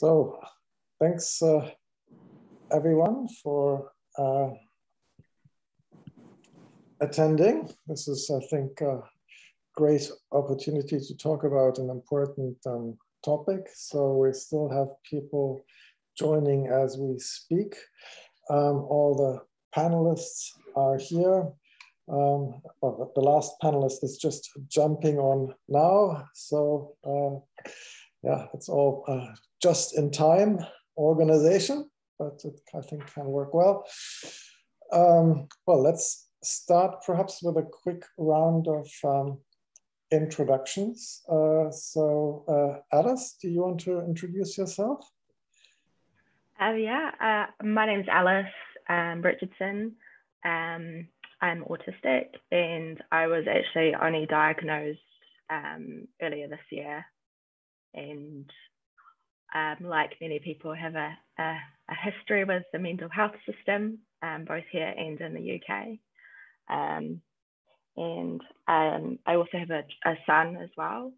So thanks uh, everyone for uh, attending. This is, I think, a great opportunity to talk about an important um, topic. So we still have people joining as we speak. Um, all the panelists are here. Um, well, the last panelist is just jumping on now. So uh, yeah, it's all uh, just in time organization, but it, I think can work well. Um, well, let's start perhaps with a quick round of um, introductions. Uh, so uh, Alice, do you want to introduce yourself? Uh, yeah, my name's Alice um, Richardson. Um, I'm autistic and I was actually only diagnosed um, earlier this year and um, like many people, have a, a, a, history with the mental health system, um, both here and in the UK. Um, and um, I also have a, a son as well.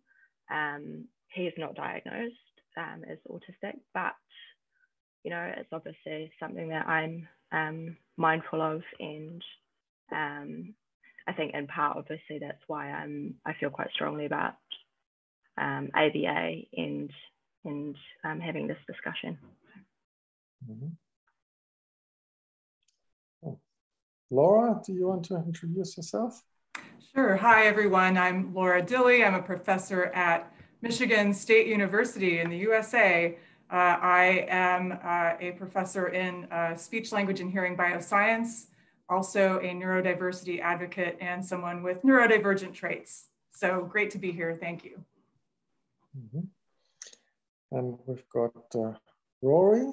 Um, he is not diagnosed um, as autistic, but you know, it's obviously something that I'm mindful of, and I think in part, obviously, that's why I'm I feel quite strongly about ABA and and um, having this discussion. Mm -hmm. Laura, do you want to introduce yourself? Sure. Hi, everyone. I'm Laura Dilley. I'm a professor at Michigan State University in the USA. Uh, I am uh, a professor in uh, speech, language, and hearing bioscience, also a neurodiversity advocate and someone with neurodivergent traits. So great to be here. Thank you. Mm -hmm. And we've got uh, Rory.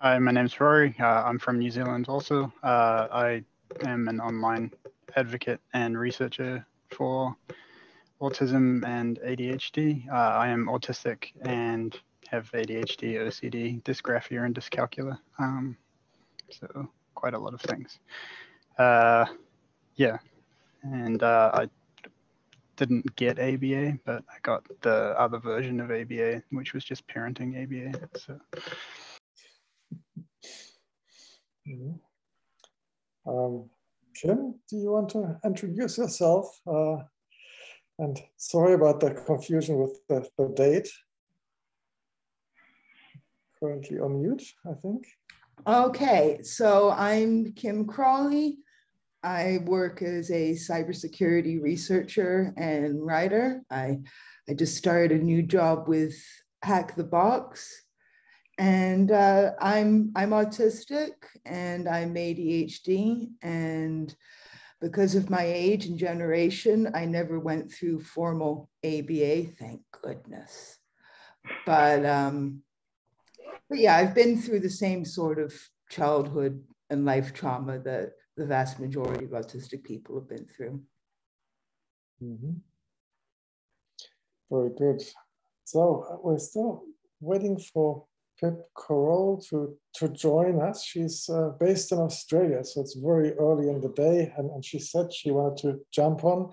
Hi, my name's Rory. Uh, I'm from New Zealand also. Uh, I am an online advocate and researcher for autism and ADHD. Uh, I am autistic and have ADHD, OCD, dysgraphia, and dyscalculia. Um, so quite a lot of things. Uh, yeah, and uh, I didn't get ABA, but I got the other version of ABA, which was just parenting ABA. So. Mm-hmm. Um, Kim, do you want to introduce yourself? Uh, and sorry about the confusion with the, the date. Currently on mute, I think. Okay, so I'm Kim Crawley. I work as a cybersecurity researcher and writer. I, I just started a new job with Hack the Box. And uh, I'm, I'm autistic and I'm ADHD. And because of my age and generation, I never went through formal ABA, thank goodness. But, um, but yeah, I've been through the same sort of childhood and life trauma that the vast majority of autistic people have been through. Mm -hmm. Very good. So uh, we're still waiting for Pip Carroll to, to join us. She's uh, based in Australia, so it's very early in the day, and, and she said she wanted to jump on.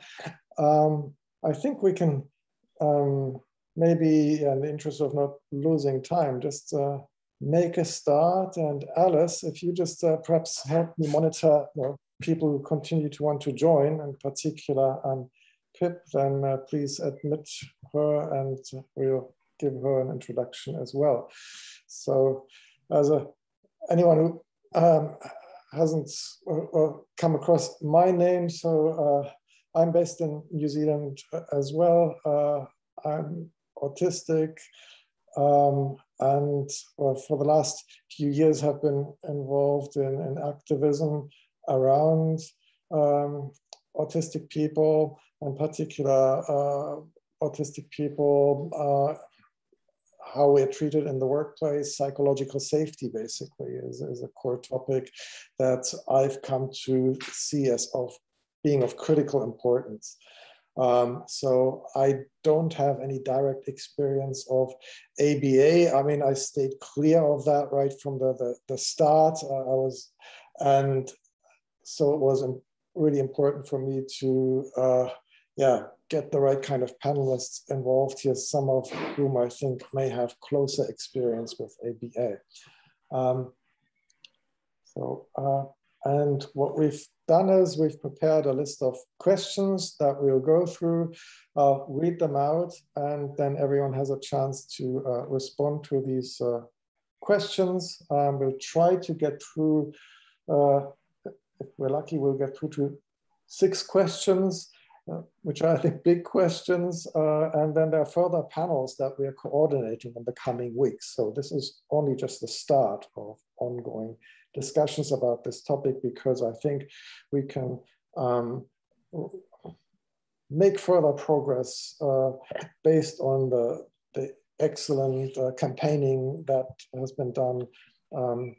Um, I think we can um, maybe, in the interest of not losing time, just uh, make a start. And Alice, if you just uh, perhaps help me monitor you know, people who continue to want to join, in particular um, Pip, then uh, please admit her and we'll give her an introduction as well. So as a, anyone who um, hasn't uh, come across my name, so uh, I'm based in New Zealand uh, as well. Uh, I'm autistic. Um, and well, for the last few years have been involved in, in activism around um, autistic people, in particular uh, autistic people, uh, how we're treated in the workplace, psychological safety basically is, is a core topic that I've come to see as of being of critical importance. Um, so I don't have any direct experience of ABA. I mean, I stayed clear of that right from the, the, the start. Uh, I was, and so it was really important for me to uh, yeah, get the right kind of panelists involved here, some of whom I think may have closer experience with ABA. Um, so, uh, and what we've done is we've prepared a list of questions that we'll go through, uh, read them out, and then everyone has a chance to uh, respond to these uh, questions. Um, we'll try to get through, uh, if we're lucky, we'll get through to six questions, uh, which are, I think, big questions. Uh, and then there are further panels that we are coordinating in the coming weeks. So this is only just the start of ongoing discussions about this topic because I think we can um, make further progress uh, based on the, the excellent uh, campaigning that has been done um,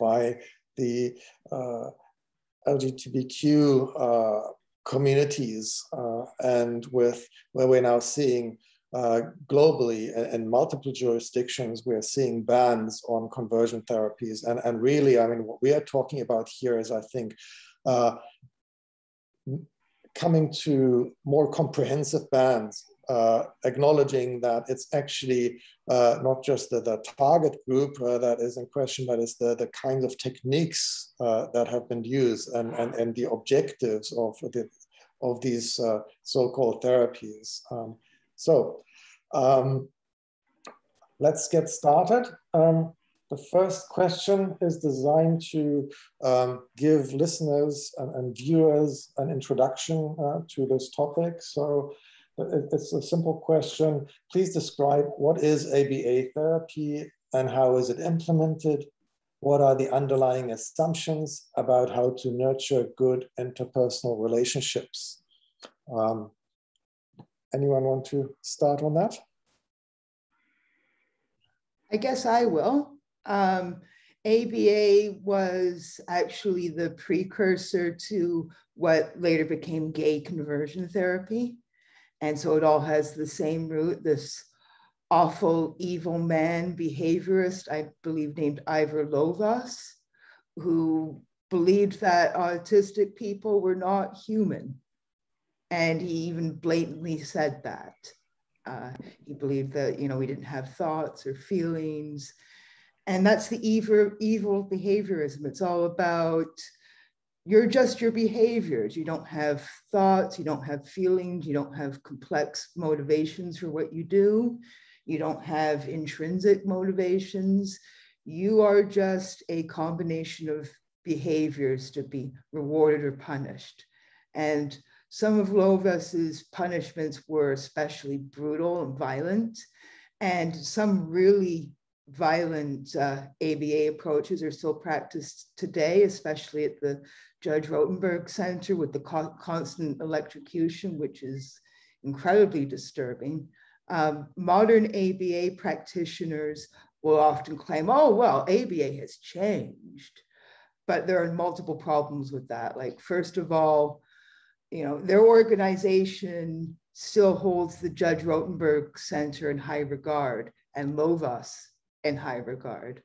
by the uh, LGBTQ uh, communities uh, and with where we're now seeing uh, globally in multiple jurisdictions, we are seeing bans on conversion therapies. And, and really, I mean, what we are talking about here is, I think, uh, coming to more comprehensive bans, uh, acknowledging that it's actually uh, not just the, the target group uh, that is in question, but it's the, the kinds of techniques that have been used and, and, and the objectives of, the, of these so-called therapies. Um, so um, let's get started. Um, the first question is designed to um, give listeners and, and, viewers an introduction uh, to this topic. So it, it's a simple question. Please describe what is ABA therapy and how is it implemented? What are the underlying assumptions about how to nurture good interpersonal relationships? Um, Anyone want to start on that? I guess I will. Um, ABA was actually the precursor to what later became gay conversion therapy. And so it all has the same root, this awful, evil man behaviorist, I believe named Ivar Lovaas, who believed that autistic people were not human. And he even blatantly said that. Uh, he believed that, you know, we didn't have thoughts or feelings. And that's the evil, evil behaviorism. It's all about you're just your behaviors. You don't have thoughts, you don't have feelings, you don't have complex motivations for what you do, you don't have intrinsic motivations. You are just a combination of behaviors to be rewarded or punished. And some of Lovaas's punishments were especially brutal and violent, and some really violent uh, ABA approaches are still practiced today, especially at the Judge Rotenberg Center with the co constant electrocution, which is incredibly disturbing. Um, modern ABA practitioners will often claim, oh, well, ABA has changed. But there are multiple problems with that. Like, first of all, you know, their organization still holds the Judge Rotenberg Center in high regard and Lovaas in high regard.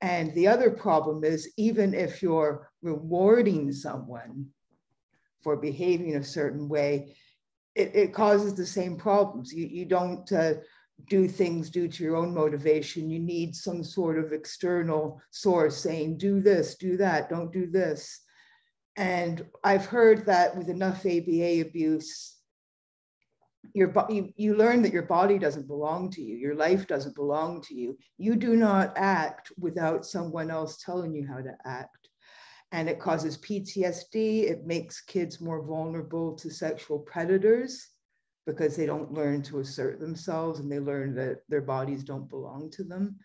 And the other problem is even if you're rewarding someone for behaving a certain way, it, it causes the same problems. You, you don't uh, do things due to your own motivation. You need some sort of external source saying, do this, do that, don't do this. And I've heard that with enough ABA abuse, your you, you learn that your body doesn't belong to you, your life doesn't belong to you. You do not act without someone else telling you how to act. And it causes PTSD. It makes kids more vulnerable to sexual predators because they don't learn to assert themselves and they learn that their bodies don't belong to them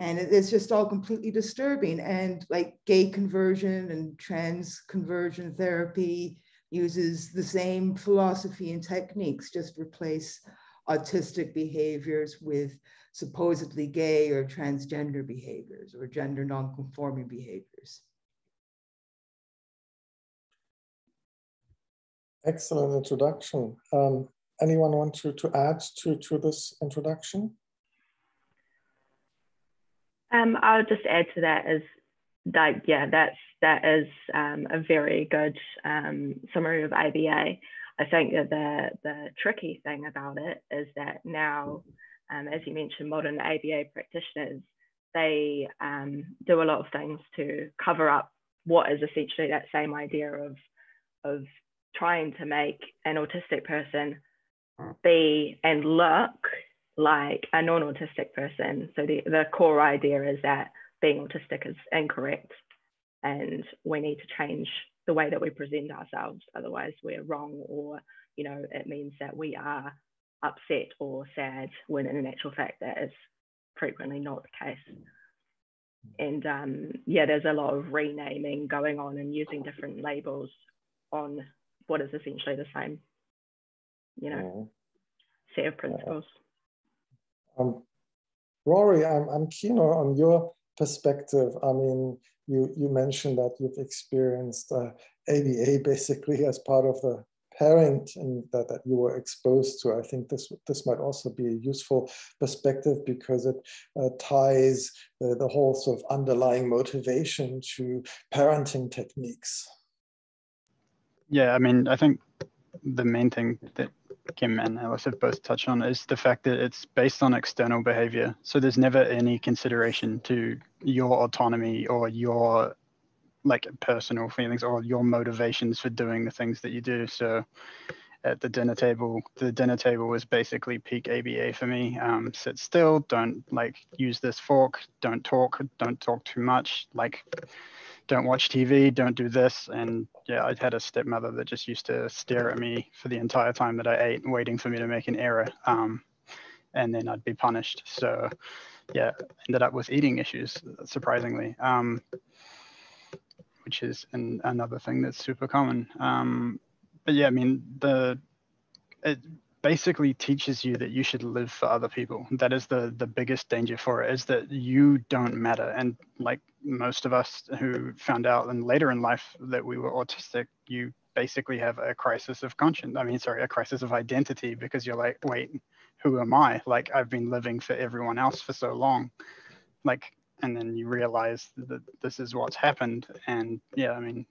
and it's just all completely disturbing. And like gay conversion and trans conversion therapy uses the same philosophy and techniques just replace autistic behaviors with supposedly gay or transgender behaviors or gender nonconforming behaviors. Excellent introduction. Um, anyone want to, to add to, to this introduction um, I'll just add to that is that yeah, that's that is um, a very good um, summary of ABA. I think that the the tricky thing about it is that now, um, as you mentioned, modern ABA practitioners they um, do a lot of things to cover up what is essentially that same idea of of trying to make an autistic person be and look like a non-autistic person. So the, the core idea is that being autistic is incorrect and we need to change the way that we present ourselves. Otherwise we're wrong or, you know, it means that we are upset or sad when in actual fact that is frequently not the case. And um, yeah, there's a lot of renaming going on and using different labels on what is essentially the same, you know, set of principles. Um, Rory, I'm, I'm keen on your perspective. I mean, you, you mentioned that you've experienced uh, ABA basically as part of the parenting that, that you were exposed to. I think this, this might also be a useful perspective because it uh, ties the, the whole sort of underlying motivation to parenting techniques. Yeah, I mean, I think the main thing that Kim and Alice have both touched on is the fact that it's based on external behavior. So there's never any consideration to your autonomy or your like personal feelings or your motivations for doing the things that you do. So at the dinner table, the dinner table was basically peak ABA for me. Um, sit still, don't like use this fork, don't talk, don't talk too much, like don't watch TV, don't do this. And yeah, I had a stepmother that just used to stare at me for the entire time that I ate, waiting for me to make an error. Um, and then I'd be punished. So yeah, ended up with eating issues, surprisingly, um, which is an, another thing that's super common. Um, but yeah, I mean, the it basically teaches you that you should live for other people. That is the the biggest danger for it is that you don't matter. And like most of us who found out and later in life that we were autistic, you basically have a crisis of conscience. I mean, sorry, a crisis of identity because you're like, wait, who am I? Like I've been living for everyone else for so long. Like and then you realize that this is what's happened and yeah i mean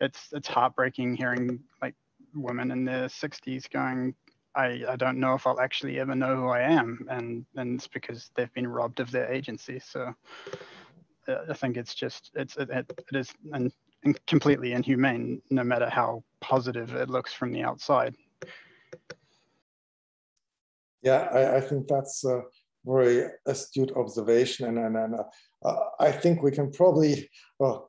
it's it's heartbreaking hearing like women in their 60s going I, I don't know if I'll actually ever know who I am, and and it's because they've been robbed of their agency. So uh, I think it's just it's it, it is and, and completely inhumane, no matter how positive it looks from the outside. Yeah, I, I think that's a very astute observation, and and, and uh, I think we can probably well,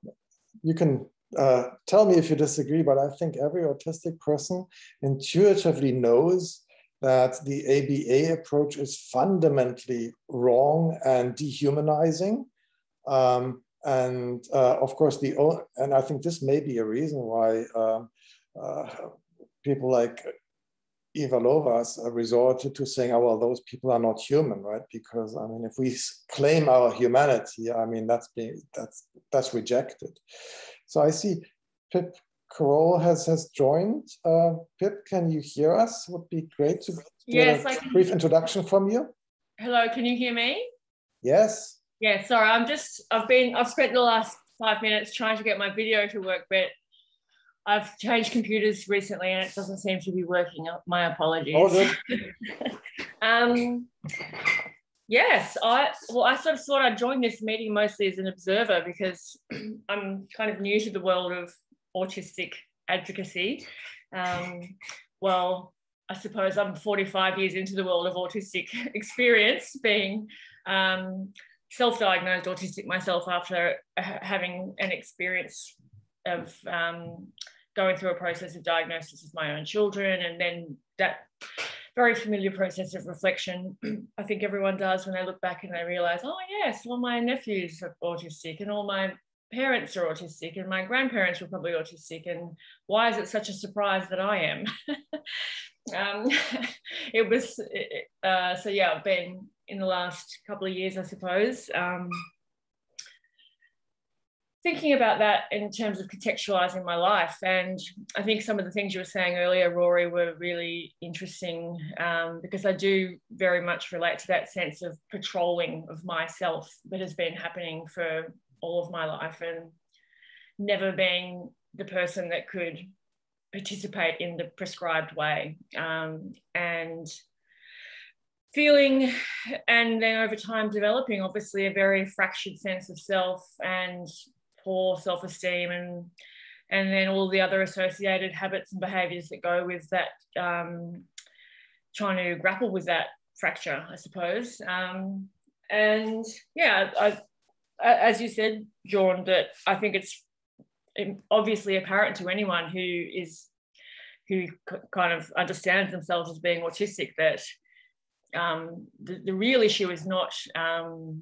you can uh, tell me if you disagree, but I think every autistic person intuitively knows that the ABA approach is fundamentally wrong and dehumanizing. Um, and uh, of course, the and I think this may be a reason why um, uh, people like Eva Lovaas resorted to saying, oh, well, those people are not human, right? Because I mean, if we claim our humanity, I mean, that's being, that's, that's rejected. So I see Pip Carroll has, has joined. Uh, Pip, can you hear us? Would be great to yes, get a brief introduction from you. Hello, can you hear me? Yes. Yeah, sorry, I'm just, I've been, I've spent the last five minutes trying to get my video to work, but I've changed computers recently and it doesn't seem to be working. My apologies. Um, yes, I well, I sort of thought I'd join this meeting mostly as an observer because I'm kind of new to the world of autistic advocacy. Um, well, I suppose I'm 45 years into the world of autistic experience, being um, self-diagnosed autistic myself after having an experience of um, going through a process of diagnosis of my own children and then that very familiar process of reflection. I think everyone does when they look back and they realize oh yes all my nephews are autistic and all my parents are autistic and my grandparents were probably autistic and why is it such a surprise that i am? Um, it was uh, so yeah i've been in the last couple of years i suppose um, thinking about that in terms of contextualizing my life. And I think some of the things you were saying earlier, Rory, were really interesting um, because I do very much relate to that sense of patrolling of myself that has been happening for all of my life and never being the person that could participate in the prescribed way um, and feeling and then over time developing obviously a very fractured sense of self and poor self-esteem and and then all the other associated habits and behaviors that go with that um, trying to grapple with that fracture i suppose. Um, and yeah I, as you said Jorn that i think it's obviously apparent to anyone who is who kind of understands themselves as being autistic that um, the, the, real issue is not um,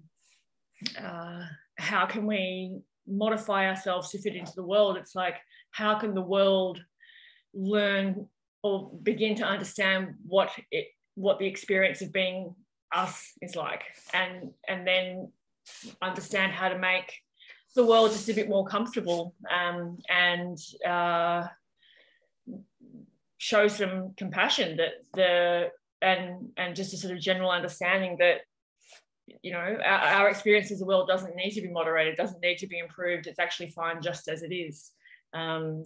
uh, how can we modify ourselves to fit into the world. It's like how can the world learn or begin to understand what it what the experience of being us is like, and and then understand how to make the world just a bit more comfortable um, and uh, show some compassion that the and and just a sort of general understanding that you know our, our experience of the world doesn't need to be moderated doesn't need to be improved. It's actually fine just as it is. Um,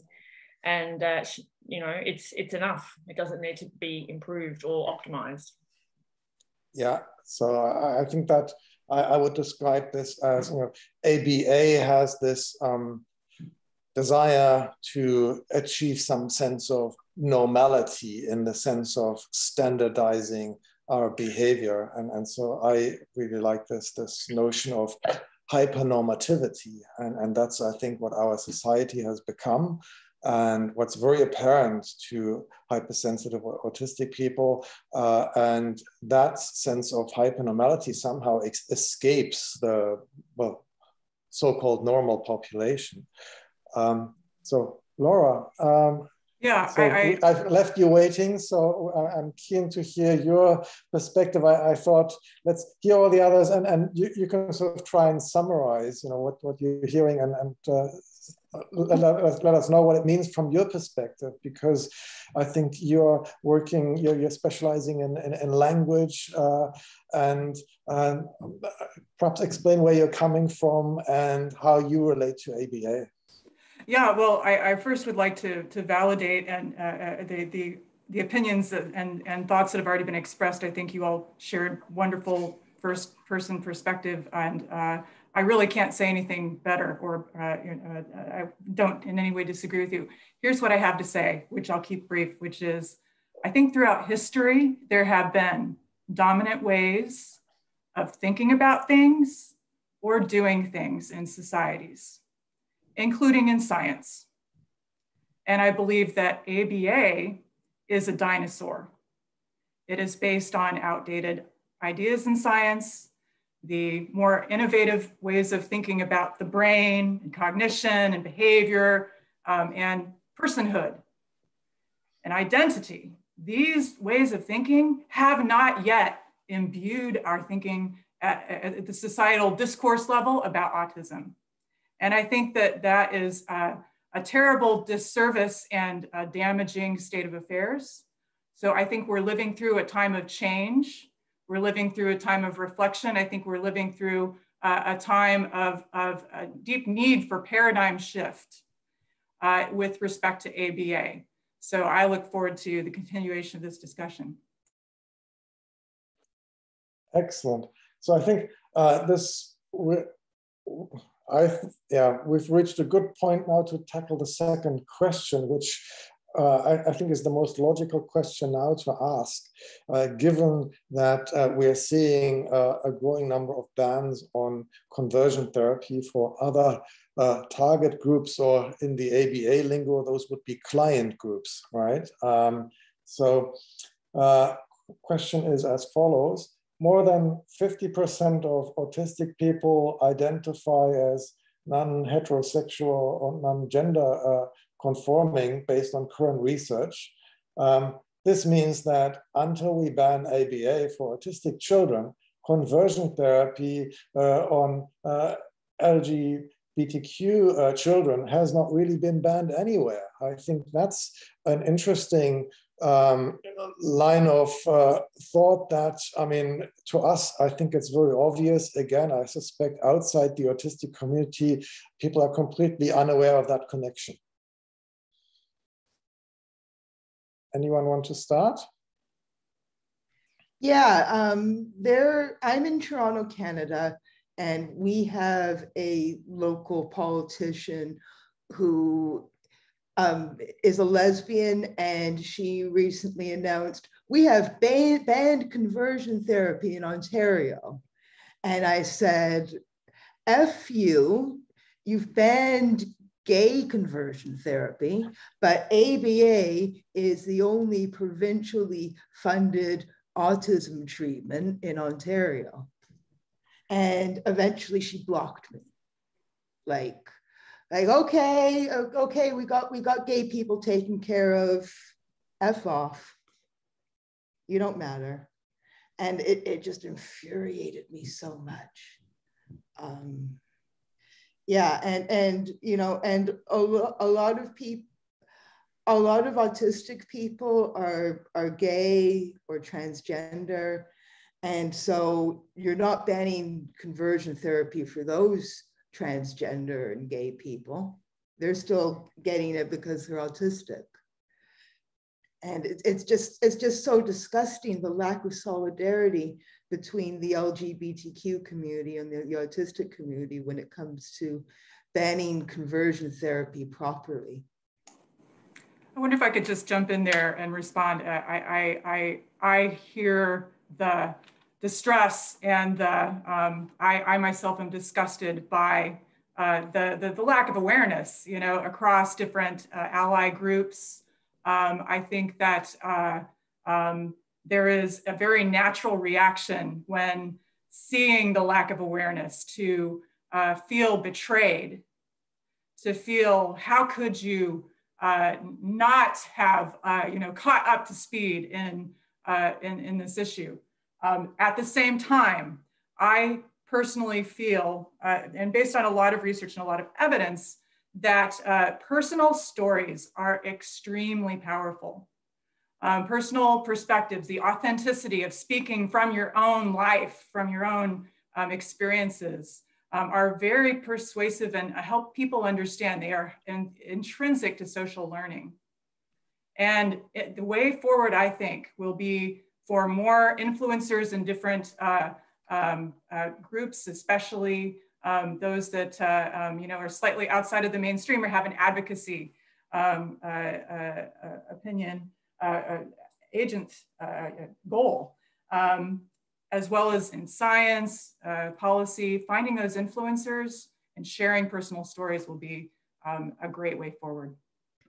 and uh, you know it's it's enough. It doesn't need to be improved or optimized. Yeah so i, I think that I, I, would describe this as you know aba has this um, desire to achieve some sense of normality in the sense of standardizing our behavior. And, and so I really like this, this notion of hypernormativity. And, and that's, I think, what our society has become. And what's very apparent to hypersensitive or autistic people, uh, and that sense of hypernormality somehow escapes the well, so-called normal population. Um, so, Laura, um, yeah, so I, I, have left you waiting, so uh, I'm keen to hear your perspective. I, I, thought let's hear all the others, and, and you, you can sort of try and summarize, you know, what, what you're hearing, and, and uh, let, let, let, us know what it means from your perspective, because I think you're working, you're, you're specializing in, in, in language, uh, and um, perhaps explain where you're coming from and how you relate to ABA. Yeah, well, I, I first would like to, to validate and uh, uh, the, the, the opinions and, and thoughts that have already been expressed. I think you all shared wonderful first person perspective and uh, I really can't say anything better or uh, uh, I don't in any way disagree with you. Here's what I have to say, which I'll keep brief, which is I think throughout history, there have been dominant ways of thinking about things or doing things in societies including in science. And I believe that ABA is a dinosaur. It is based on outdated ideas in science, the more innovative ways of thinking about the brain and cognition and behavior um, and personhood and identity. These ways of thinking have not yet imbued our thinking at, at the societal discourse level about autism. And I think that that is a, terrible disservice and a damaging state of affairs. So I think we're living through a time of change. We're living through a time of reflection. I think we're living through uh, a time of, of a deep need for paradigm shift uh, with respect to ABA. So I look forward to the continuation of this discussion. Excellent. So I think uh, this I yeah, we've reached a good point now to tackle the second question, which uh, I, I, think is the most logical question now to ask, uh, given that uh, we are seeing uh, a growing number of bans on conversion therapy for other uh, target groups, or in the ABA lingo, those would be client groups, right? Um, so, uh, question is as follows more than 50% of autistic people identify as non-heterosexual or non-gender uh, conforming based on current research. Um, this means that until we ban ABA for autistic children, conversion therapy uh, on uh, LGBTQ uh, children has not really been banned anywhere. I think that's an interesting um, line of uh, thought that, I mean, to us, I think it's very obvious. Again, I suspect outside the autistic community, people are completely unaware of that connection. anyone want to start? Yeah, um, there. I'm in Toronto, Canada, and we have a local politician who um, is a lesbian, and she recently announced we have banned, banned conversion therapy in Ontario. And I said, F you, you've banned gay conversion therapy, but ABA is the only provincially funded autism treatment in Ontario. And eventually she blocked me. Like, like, okay, okay, we got we got gay people taken care of. F off. You don't matter. And it, it just infuriated me so much. Um, yeah, and and you know, and a, a lot of people a lot of autistic people are are gay or transgender and so you're not banning conversion therapy for those transgender and gay people they're still getting it because they're autistic and it, it's just it's just so disgusting the lack of solidarity between the lgbtq community and the, the autistic community when it comes to banning conversion therapy properly I wonder if I could just jump in there and respond. Uh, I, I, I, I hear the distress and the, um, I, I myself am disgusted by uh, the, the, the, lack of awareness, you know, across different uh, ally groups. Um, I think that uh, um, there is a very natural reaction when seeing the lack of awareness to uh, feel betrayed, to feel, how could you uh, not have uh, you know caught up to speed in in, in this issue. Um, at the same time, I personally feel, uh, and based on a lot of research and a lot of evidence, that uh, personal stories are extremely powerful. Um, personal perspectives, the authenticity of speaking from your own life, from your own um, experiences, um, are very persuasive and help people understand they are in, intrinsic to social learning. And it, the way forward, I think, will be for more influencers in different uh, um, uh, groups, especially um, those that uh, um, you know are slightly outside of the mainstream or have an advocacy um, uh, uh, uh, opinion agent goal. Um, as well as in science, policy, finding those influencers and sharing personal stories will be a great way forward.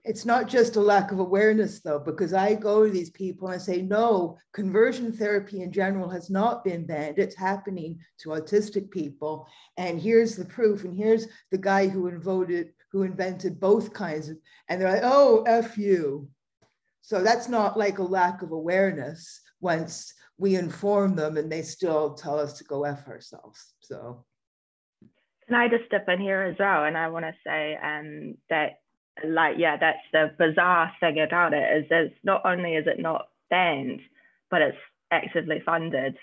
It's not just a lack of awareness, though, because I go to these people and say, no, conversion therapy in general has not been banned. It's happening to autistic people. And here's the proof. And here's the guy who invented, who invented both kinds of, and they're like, oh, F you. So that's not like a lack of awareness once we inform them and they still tell us to go F ourselves. So. Can I just step in here as well? And I want to say um, that, like, yeah, that's the bizarre thing about it is it's not only is it not banned, but it's actively funded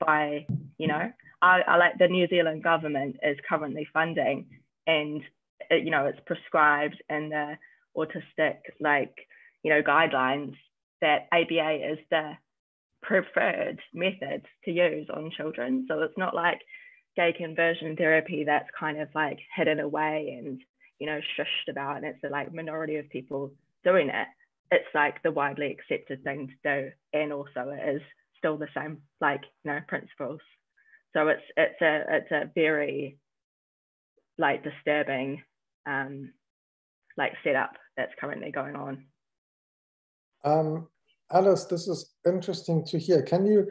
by, you know, I, I like the New Zealand government is currently funding and, it, you know, it's prescribed in the autistic, like, you know, guidelines that ABA is the preferred method to use on children. So it's not like gay conversion therapy that's kind of like hidden away and you know shushed about and it's a like minority of people doing it it's like the widely accepted thing to do. And also it is still the same like you know principles. So it's it's a it's a very like disturbing um like setup that's currently going on. Um Alice, this is interesting to hear. Can you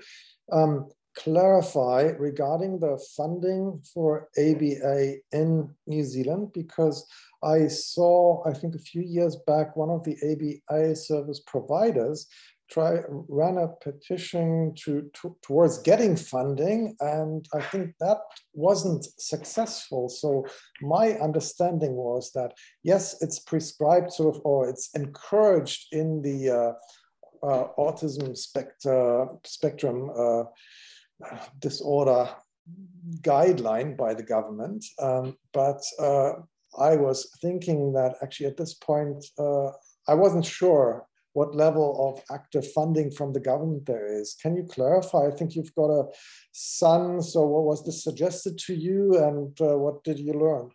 um, clarify regarding the funding for ABA in New Zealand? Because I saw, I think a few years back, one of the ABA service providers try ran a petition to, to, towards getting funding and i think that wasn't successful so my understanding was that yes it's prescribed sort of or it's encouraged in the uh, uh, autism spectre, spectrum uh, disorder guideline by the government. Um, but uh, I was thinking that actually at this point, uh, I wasn't sure what level of active funding from the government there is. Can you clarify? I think you've got a son. So what was this suggested to you and uh, what did you learn?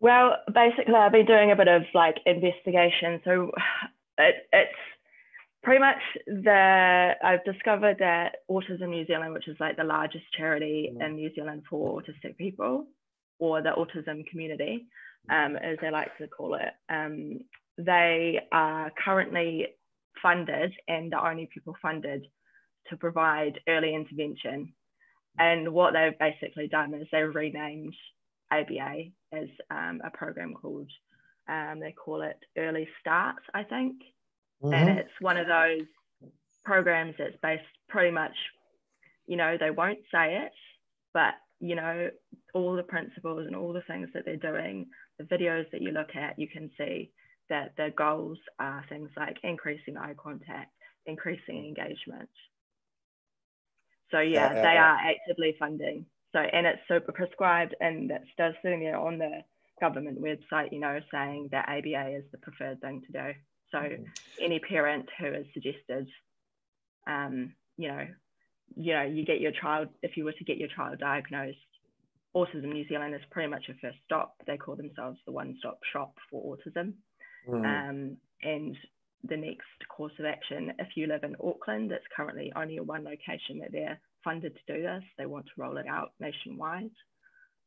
Well, basically, I've been doing a bit of like investigation. So it, it's pretty much the I've discovered that Autism New Zealand, which is like the largest charity mm. in New Zealand for autistic people, or the autism community, um, as they like to call it, um, they are currently funded and the only people funded to provide early intervention. And what they've basically done is they've renamed ABA as um, a program called, um, they call it Early Start, I think. Mm-hmm. And it's one of those programs that's based pretty much, you know, they won't say it, but, you know, all the principles and all the things that they're doing, the videos that you look at, you can see that their goals are things like increasing eye contact, increasing engagement. So yeah, they are actively funding. So and it's super prescribed and it's still sitting there on the government website, you know, saying that ABA is the preferred thing to do. So any parent who has suggested, um, you know, you know, you get your child if you were to get your child diagnosed, Autism New Zealand is pretty much a first stop. They call themselves the one-stop shop for autism. Mm. Um, and the next course of action, if you live in Auckland, it's currently only a one location that they're funded to do this. They want to roll it out nationwide.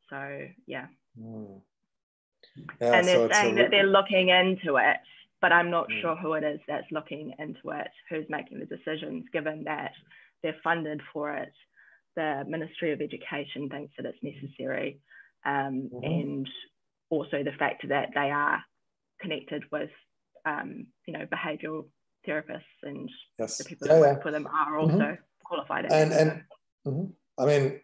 So yeah. Mm. yeah and they're so saying that they're looking into it, but I'm not mm. sure who it is that's looking into it, who's making the decisions, given that they're funded for it. The Ministry of Education thinks that it's necessary. Um, mm-hmm. And also the fact that they are connected with um, you know behavioral therapists and yes. the people yeah, that work yeah. for them are also mm-hmm. qualified. And and mm-hmm. I mean,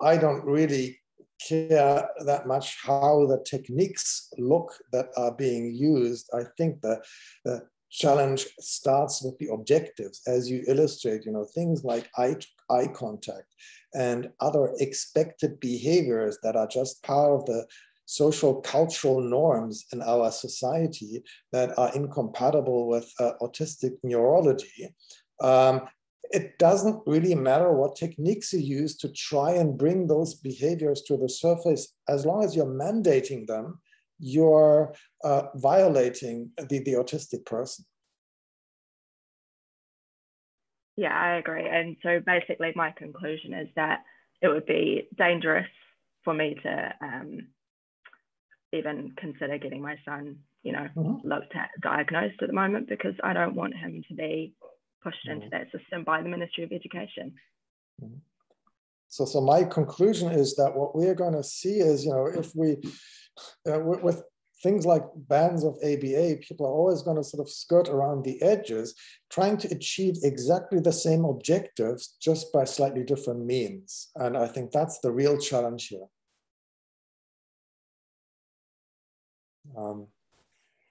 I don't really care that much how the techniques look that are being used. I think the the challenge starts with the objectives, as you illustrate. You know, things like eye eye contact and other expected behaviors that are just part of the social cultural norms in our society that are incompatible with uh, autistic neurology. Um, it doesn't really matter what techniques you use to try and bring those behaviors to the surface, as long as you're mandating them, you're uh, violating the, the autistic person. Yeah, I agree. And so basically, my conclusion is that it would be dangerous for me to um, even consider getting my son, you know, mm-hmm. looked at, diagnosed at the moment because I don't want him to be pushed mm-hmm. into that system by the Ministry of Education. Mm-hmm. So, so my conclusion is that what we are going to see is, you know, if we, uh, with, with things like bands of ABA, people are always going to sort of skirt around the edges, trying to achieve exactly the same objectives just by slightly different means. And I think that's the real challenge here. Um,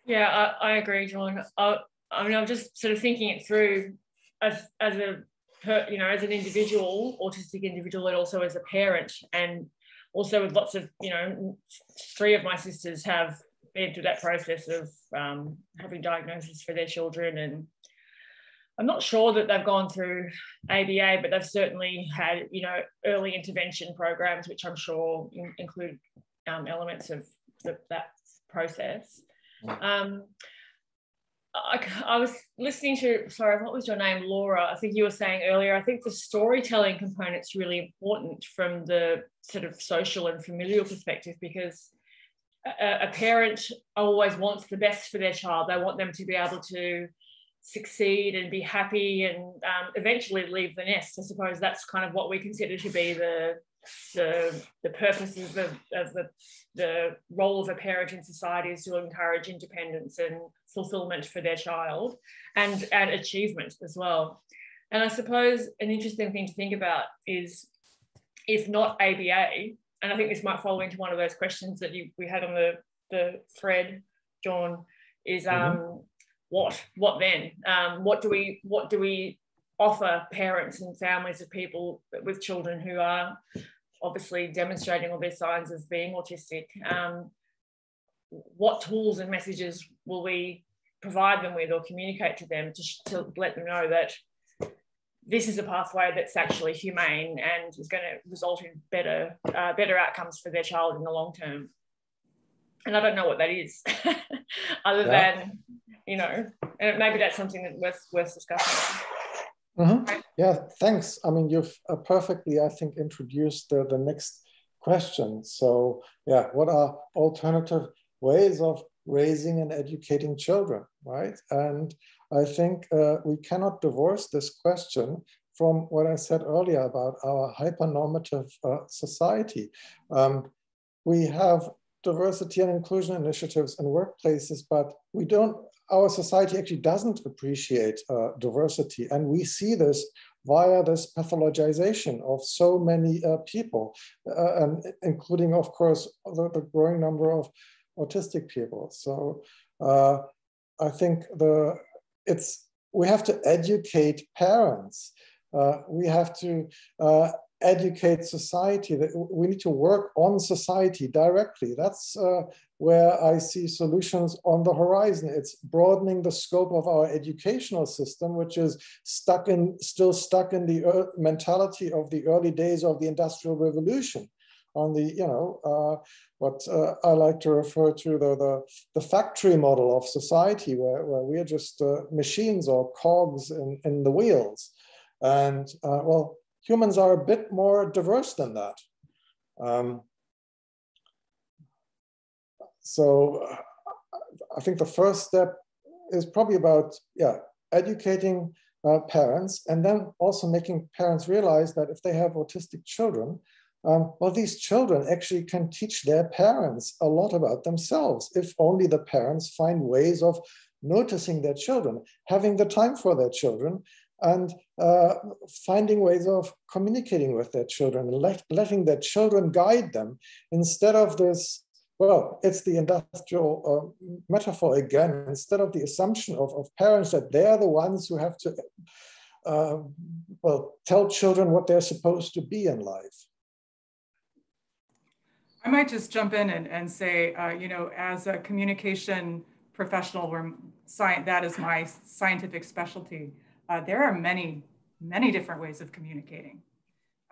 yeah, I, I, agree, Jorn. I, I mean, I'm just sort of thinking it through as, as a, you know, as an individual, autistic individual, and also as a parent, and also with lots of, you know, three of my sisters have been through that process of um, having diagnosis for their children, and I'm not sure that they've gone through ABA, but they've certainly had, you know, early intervention programs, which I'm sure in, include um, elements of the, that process. Mm. Um, I, I, was listening to, sorry, what was your name, Laura? I think you were saying earlier, I think the storytelling component is really important from the sort of social and familial perspective because a, a parent always wants the best for their child. They want them to be able to succeed and be happy and um, eventually leave the nest. I suppose that's kind of what we consider to be the the, the purposes of, of the, the role of a parent in society is to encourage independence and fulfillment for their child and, and achievement as well. And I suppose an interesting thing to think about is if not ABA, and I think this might fall into one of those questions that you, we had on the, the thread, Jorn, is mm-hmm. um, what what then? Um, what do we what do we offer parents and families of people with children who are obviously demonstrating all their signs of being autistic, um, what tools and messages will we provide them with or communicate to them to, to let them know that this is a pathway that's actually humane and is going to result in better uh, better outcomes for their child in the long term. And I don't know what that is, other yeah. than you know, and maybe that's something that worth worth discussing. Mm-hmm. Yeah, thanks. I mean, you've uh, perfectly, I think, introduced the, the next question. So, yeah, what are alternative ways of raising and educating children, right? And I think uh, we cannot divorce this question from what I said earlier about our hypernormative uh, society. Um, we have diversity and inclusion initiatives in workplaces, but we don't, our society actually doesn't appreciate uh, diversity. And we see this via this pathologization of so many uh, people, uh, and including, of course, the, the, growing number of autistic people. So uh, I think the it's we have to educate parents. Uh, we have to educate society. That we need to work on society directly. That's uh, where I see solutions on the horizon. It's broadening the scope of our educational system, which is stuck in, still stuck in the mentality of the early days of the Industrial Revolution on the, you know, uh, what uh, I like to refer to the, the, the, factory model of society where, where we are just uh, machines or cogs in, in the wheels. And uh, well, humans are a bit more diverse than that. Um, so uh, I think the first step is probably about, yeah, educating uh, parents and then also making parents realize that if they have autistic children, um, well, these children actually can teach their parents a lot about themselves if only the parents find ways of noticing their children, having the time for their children, and uh, finding ways of communicating with their children, let, letting their children guide them instead of this. Well, it's the industrial uh, metaphor again. Instead of the assumption of, of parents that they're the ones who have to, uh, well, tell children what they're supposed to be in life. I might just jump in and, and say, uh, you know, as a communication professional, where science, that is my scientific specialty, uh, there are many, many different ways of communicating.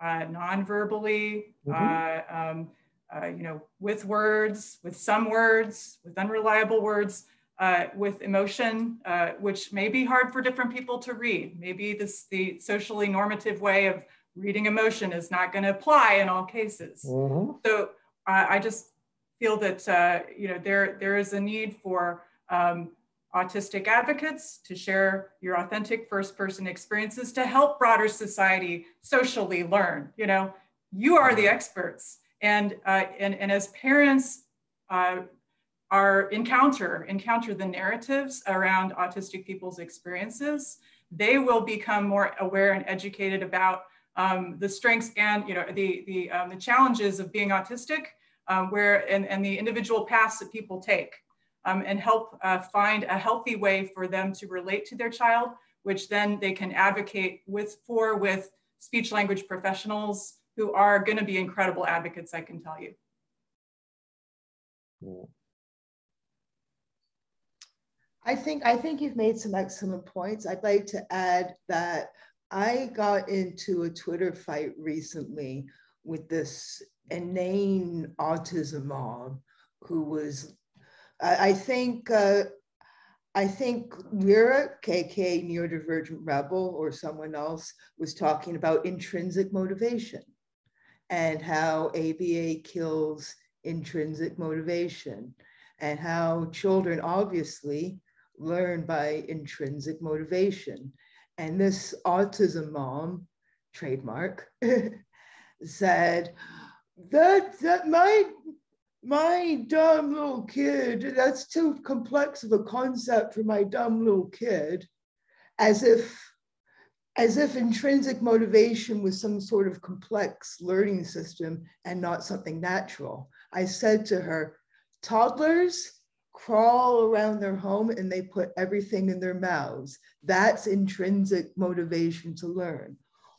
Uh, non-verbally, mm-hmm. Uh, um, uh, you know, with words, with some words, with unreliable words, uh, with emotion, which may be hard for different people to read. Maybe this the socially normative way of reading emotion is not going to apply in all cases. Mm-hmm. So I, I just feel that uh, you know there there is a need for um, autistic advocates to share your authentic first person experiences to help broader society socially learn you know you are the experts and uh, and, and as parents uh, are encounter encounter the narratives around autistic people's experiences they will become more aware and educated about um, the strengths and you know the the, um, the challenges of being autistic um, where and, and the individual paths that people take um, and help uh, find a healthy way for them to relate to their child, which then they can advocate with for with speech language professionals who are going to be incredible advocates, I can tell you. I think I think you've made some excellent points. I'd like to add that I got into a Twitter fight recently with this inane autism mom who was, I, I think, uh, I think Lyra, KK Neurodivergent Rebel, or someone else was talking about intrinsic motivation and how ABA kills intrinsic motivation and how children obviously learn by intrinsic motivation. And this autism mom, trademark, said, that that my my dumb little kid that's too complex of a concept for my dumb little kid as if as if intrinsic motivation was some sort of complex learning system and not something natural. I said to her toddlers crawl around their home and they put everything in their mouths. That's intrinsic motivation to learn.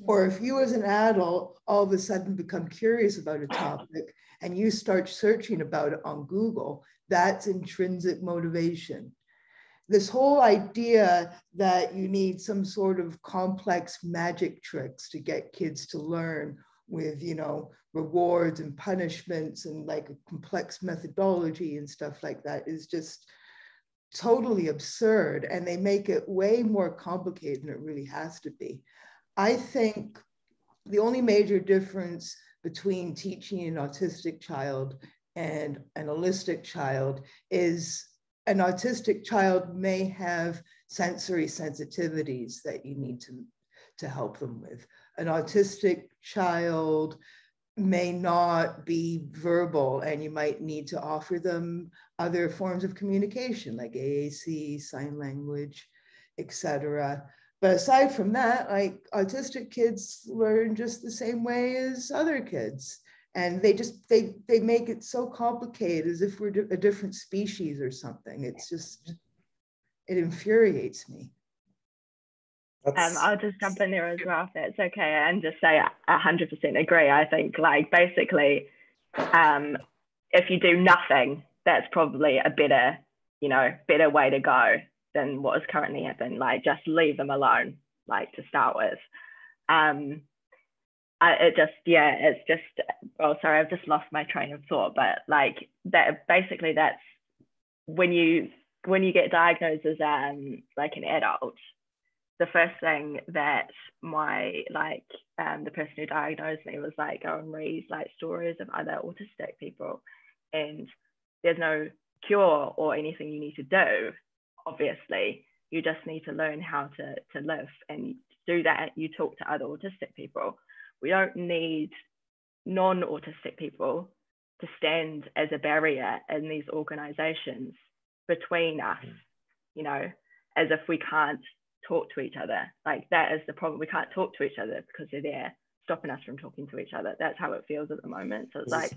Or if you as an adult all of a sudden become curious about a topic and you start searching about it on Google, that's intrinsic motivation. This whole idea that you need some sort of complex magic tricks to get kids to learn with you know rewards and punishments and like a complex methodology and stuff like that is just totally absurd and they make it way more complicated than it really has to be. I think the only major difference between teaching an autistic child and an allistic child is an autistic child may have sensory sensitivities that you need to, to help them with. An autistic child may not be verbal and you might need to offer them other forms of communication like AAC, sign language, etc. But aside from that, like autistic kids learn just the same way as other kids and they just they they make it so complicated as if we're a different species or something it's just it infuriates me um, I'll just jump in there as well if that's okay and just say I 100% agree. I think like basically um, if you do nothing, that's probably a better, you know, better way to go than what is currently happening. Like just leave them alone, like to start with. Um, I, it just yeah it's just oh sorry i've just lost my train of thought but like that basically that's when you when you get diagnosed as um like an adult the first thing that my like um the person who diagnosed me was like go and read like stories of other autistic people and there's no cure or anything you need to do obviously. You just need to learn how to to live and do that you talk to other autistic people we don't need non autistic people to stand as a barrier in these organizations between us, mm. you know, as if we can't talk to each other. Like that is the problem. We can't talk to each other because they're there stopping us from talking to each other. That's how it feels at the moment. So it's like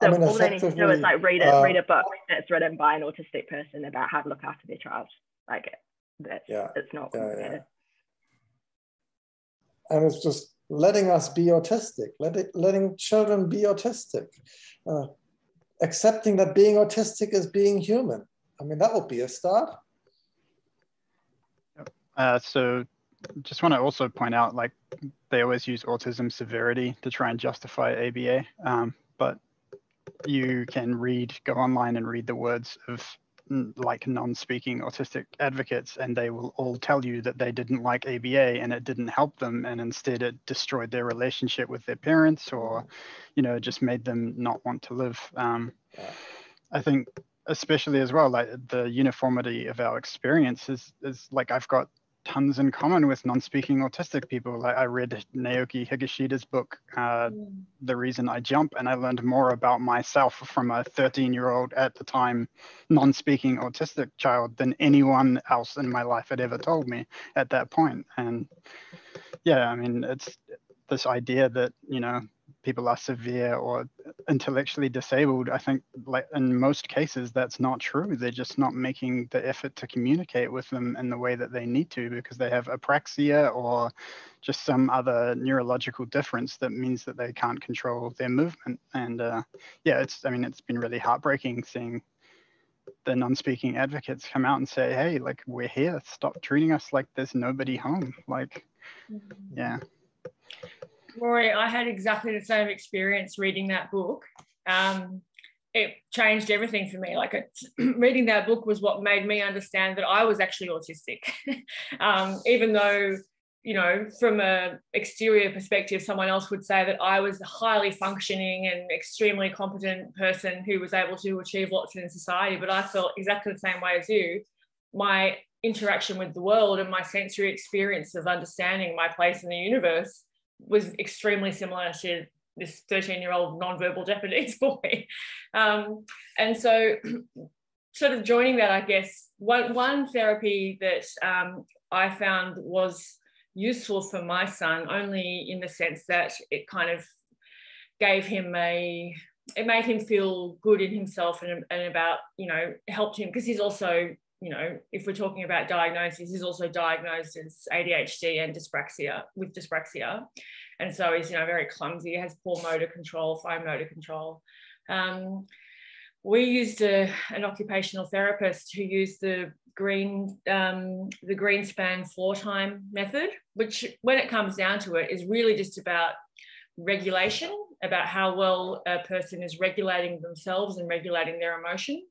I mean, all they need to do is like read a uh, read a book that's written by an autistic person about how to look after their child. Like that's yeah, it's not yeah, yeah. And it's just letting us be autistic, letting, letting children be autistic, uh, accepting that being autistic is being human. I mean, that would be a start. Uh, so just want to also point out, like they always use autism severity to try and justify ABA, um, but you can read, go online and read the words of like non-speaking autistic advocates and they will all tell you that they didn't like aba and it didn't help them and instead it destroyed their relationship with their parents or you know just made them not want to live. Um, i think especially as well like the uniformity of our experience is, is like i've got tons in common with non-speaking autistic people. Like I read Naoki Higashida's book, uh, mm. The Reason I Jump, and I learned more about myself from a 13-year-old at the time non-speaking autistic child than anyone else in my life had ever told me at that point. And yeah, I mean, it's this idea that you know people are severe or intellectually disabled, I think like in most cases that's not true. They're just not making the effort to communicate with them in the way that they need to because they have apraxia or just some other neurological difference that means that they can't control their movement. And uh, yeah, it's I mean it's been really heartbreaking seeing the non-speaking advocates come out and say, hey, like we're here, stop treating us like there's nobody home. Like, mm-hmm. yeah. Rory, I had exactly the same experience reading that book. Um, it changed everything for me. Like it, reading that book was what made me understand that I was actually autistic, um, even though you know from a exterior perspective, someone else would say that I was a highly functioning and extremely competent person who was able to achieve lots in society. But I felt exactly the same way as you. My interaction with the world and my sensory experience of understanding my place in the universe was extremely similar to this 13 year old non-verbal Japanese boy. Um, and so sort of joining that, I guess, one, one therapy that um, I found was useful for my son only in the sense that it kind of gave him a it made him feel good in himself and, and about you know helped him because he's also you know, if we're talking about diagnosis, he's also diagnosed as ADHD and dyspraxia with dyspraxia. And so he's, you know, very clumsy, has poor motor control, fine motor control. Um, we used a, an occupational therapist who used the green um, the Greenspan floor time method, which when it comes down to it is really just about regulation, about how well a person is regulating themselves and regulating their emotion.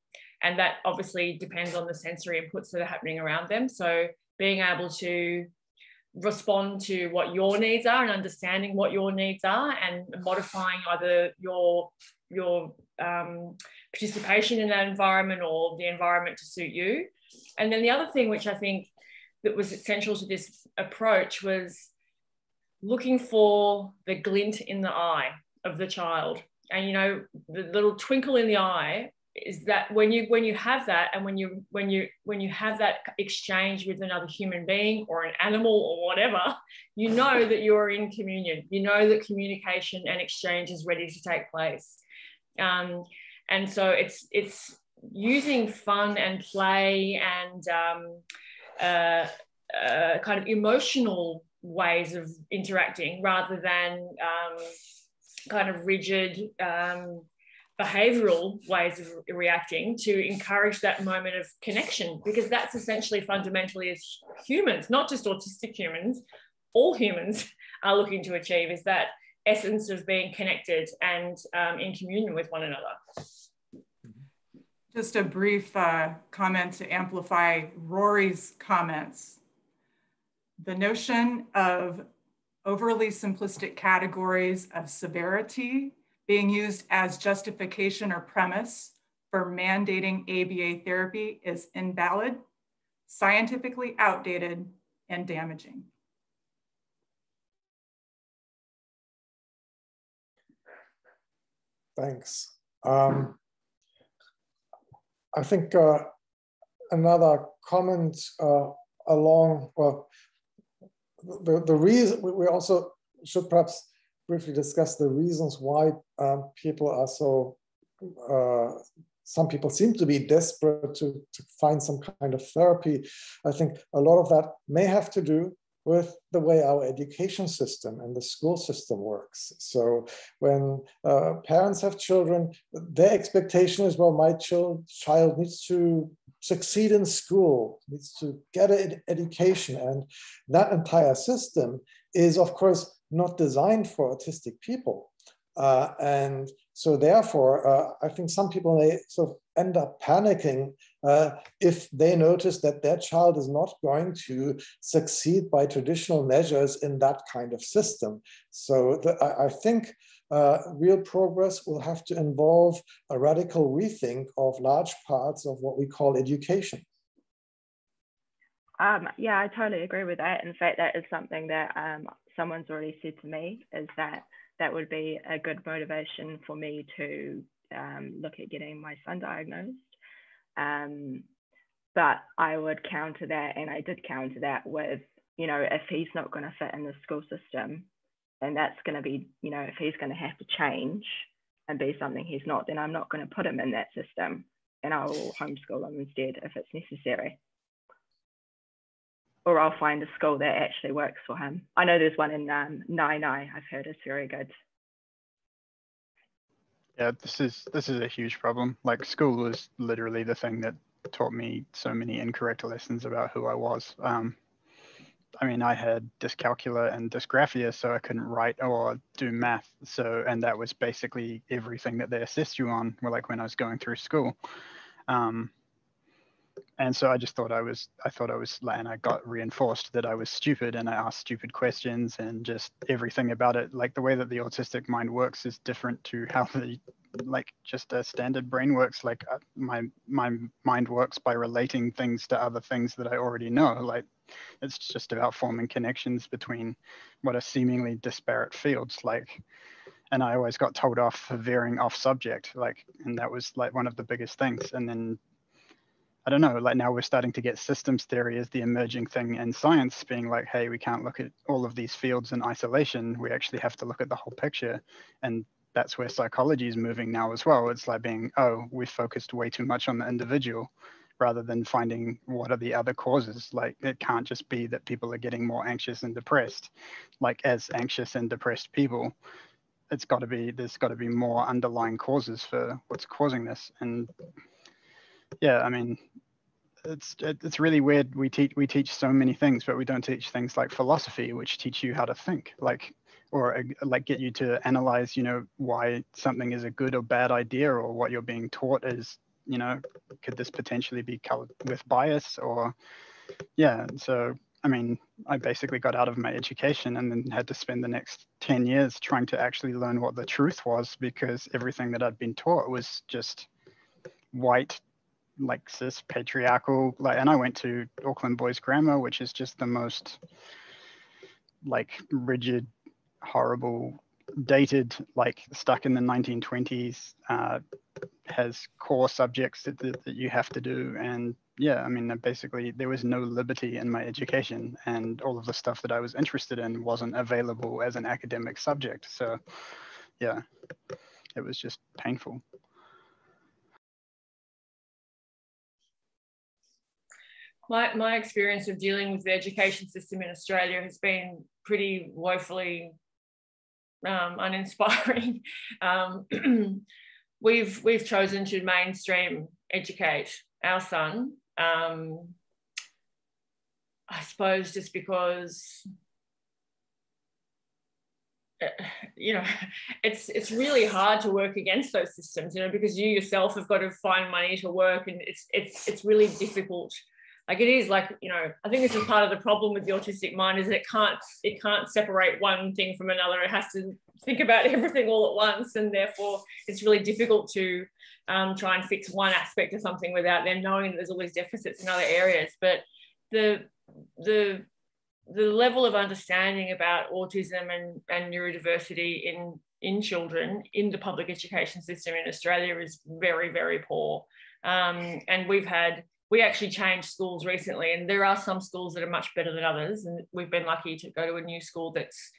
And that obviously depends on the sensory inputs that are happening around them. So being able to respond to what your needs are and understanding what your needs are and modifying either your your um, participation in that environment or the environment to suit you. And then the other thing which I think that was essential to this approach was looking for the glint in the eye of the child. And you know, the little twinkle in the eye is that when you when you have that and when you when you when you have that exchange with another human being or an animal or whatever you know that you're in communion. You know that communication and exchange is ready to take place. Um, and so it's it's using fun and play and um, uh, uh, kind of emotional ways of interacting rather than um, kind of rigid um, behavioral ways of reacting to encourage that moment of connection because that's essentially fundamentally as humans not just autistic humans all humans are looking to achieve is that essence of being connected and um, in communion with one another. Just a brief uh, comment to amplify rory's comments. The notion of overly simplistic categories of severity being used as justification or premise for mandating ABA therapy is invalid, scientifically outdated, and damaging. Thanks. Um, I think uh, another comment uh, along, well, the, the reason we also should perhaps briefly discuss the reasons why um, people are so, uh, some people seem to be desperate to, to find some kind of therapy. I think a lot of that may have to do with the way our education system and the school system works. So when uh, parents have children, their expectation is, well, my child, child needs to succeed in school, needs to get an education. And that entire system is, of course, not designed for autistic people. Uh, and so therefore, uh, I think some people may sort of end up panicking uh, if they notice that their child is not going to succeed by traditional measures in that kind of system. So the, I, I, think uh, real progress will have to involve a radical rethink of large parts of what we call education. Um, yeah, I totally agree with that. In fact, that is something that um, someone's already said to me is that that would be a good motivation for me to um, look at getting my son diagnosed. Um, but I would counter that, and I did counter that with, you know, if he's not going to fit in the school system, then that's going to be, you know, if he's going to have to change and be something he's not, then I'm not going to put him in that system and I will homeschool him instead if it's necessary or I'll find a school that actually works for him. I know there's one in um, Nai Nai. I've heard it's very good. Yeah, this is this is a huge problem. Like school was literally the thing that taught me so many incorrect lessons about who I was. Um, I mean, I had dyscalculia and dysgraphia, so I couldn't write or do math. So, and that was basically everything that they assessed you on. Like when I was going through school. Um, and so I just thought I was, I thought I was, and I got reinforced that I was stupid and I asked stupid questions and just everything about it. Like the way that the autistic mind works is different to how the, like just a standard brain works. Like uh, my, my mind works by relating things to other things that I already know. Like it's just about forming connections between what are seemingly disparate fields. Like, and I always got told off for veering off subject. Like, and that was like one of the biggest things. And then I don't know, like now we're starting to get systems theory as the emerging thing in science, being like, hey, we can't look at all of these fields in isolation. We actually have to look at the whole picture. And that's where psychology is moving now as well. It's like being, oh, we focused way too much on the individual rather than finding what are the other causes. Like it can't just be that people are getting more anxious and depressed. Like as anxious and depressed people, it's got to be, there's got to be more underlying causes for what's causing this. And yeah, I mean, it's it's really weird. We teach we teach so many things, but we don't teach things like philosophy, which teach you how to think, like or uh, like get you to analyze, you know, why something is a good or bad idea, or what you're being taught is, you know, could this potentially be colored with bias, or yeah. So I mean, I basically got out of my education and then had to spend the next 10 years trying to actually learn what the truth was because everything that I'd been taught was just white like cis patriarchal like and i went to auckland boys grammar which is just the most like rigid horrible dated like stuck in the 1920s uh, has core subjects that, that, that you have to do. And yeah i mean basically there was no liberty in my education and all of the stuff that i was interested in wasn't available as an academic subject. So yeah it was just painful my, my experience of dealing with the education system in Australia has been pretty woefully um, uninspiring. Um, we've we've chosen to mainstream educate our son. Um, I suppose just because uh, you know it's it's really hard to work against those systems you know because you yourself have got to find money to work and it's it's it's really difficult like it is like you know i think this is part of the problem with the autistic mind is it can't it can't separate one thing from another. It has to think about everything all at once and therefore it's really difficult to um, try and fix one aspect of something without them knowing that there's always deficits in other areas. But the the the level of understanding about autism and, and neurodiversity in in children in the public education system in australia is very very poor. Um, and we've had we actually changed schools recently, and there are some schools that are much better than others. And we've been lucky to go to a new school that's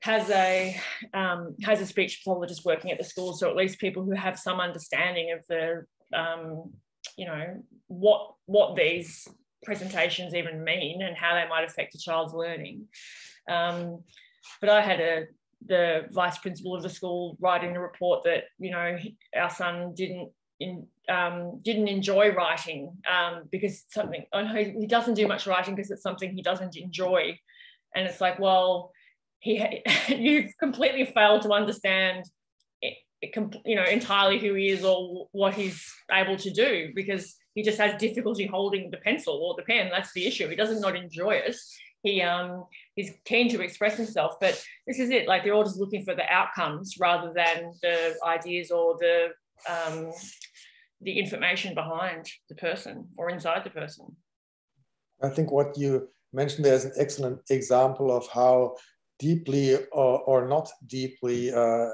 has a um, has a speech pathologist working at the school, so at least people who have some understanding of the um, you know what what these presentations even mean and how they might affect a child's learning. Um, but I had a the vice principal of the school writing a report that you know our son didn't in, um, didn't enjoy writing um, because something I know he doesn't do much writing because it's something he doesn't enjoy, and it's like, well, he you've completely failed to understand, it, it, you know, entirely who he is or what he's able to do because he just has difficulty holding the pencil or the pen. That's the issue. He doesn't not enjoy it. He um he's keen to express himself, but this is it. Like they're all just looking for the outcomes rather than the ideas or the um, the information behind the person or inside the person. I think what you mentioned there is an excellent example of how deeply or, or not deeply uh,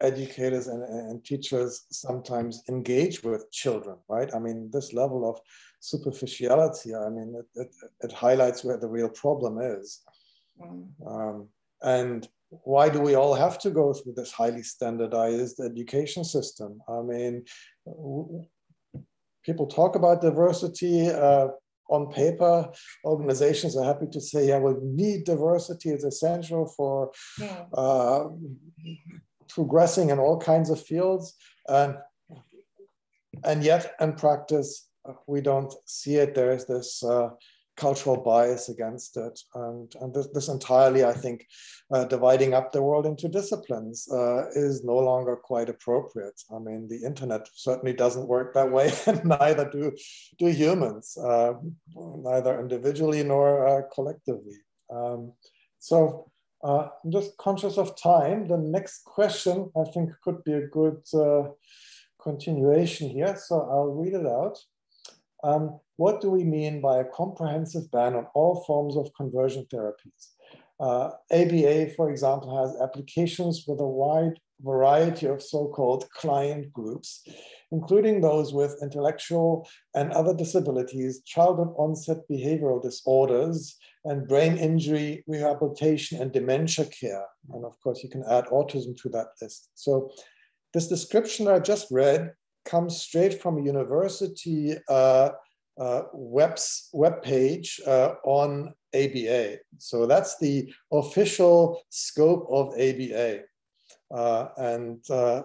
educators and, and, teachers sometimes engage with children, right? I mean, this level of superficiality, I mean, it, it, it highlights where the real problem is. Mm. Um, and why do we all have to go through this highly standardized education system? I mean, people talk about diversity uh, on paper. Organizations are happy to say, yeah, we need diversity. It's essential for yeah. uh, progressing in all kinds of fields. And, and yet, in practice, we don't see it. There is this uh, cultural bias against it. And, and this, this entirely, I think, uh, dividing up the world into disciplines uh, is no longer quite appropriate. I mean, the internet certainly doesn't work that way, and neither do, do humans, uh, neither individually nor uh, collectively. Um, so uh, I'm just conscious of time. The next question, I think, could be a good uh, continuation here. So I'll read it out. Um, what do we mean by a comprehensive ban on all forms of conversion therapies? Uh, ABA, for example, has applications with a wide variety of so-called client groups, including those with intellectual and other disabilities, childhood onset behavioral disorders, and brain injury rehabilitation and dementia care. And of course, you can add autism to that list. So this description I just read comes straight from a university uh, uh, webs, web page uh, on ABA. So that's the official scope of ABA. Uh, and uh,